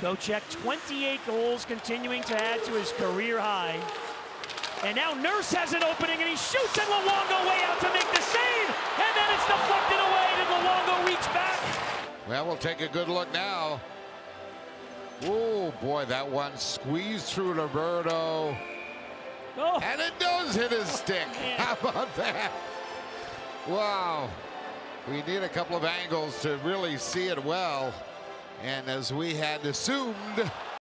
Trocheck, 28 goals, continuing to add to his career high. And now Nurse has an opening and he shoots and Luongo way out to make the save. And then it's deflected away. Did Luongo reach back? Well, we'll take a good look now. Oh boy, that one squeezed through Roberto. Oh, And it does hit his stick. Man. How about that? Wow. We need a couple of angles to really see it well. And as we had assumed,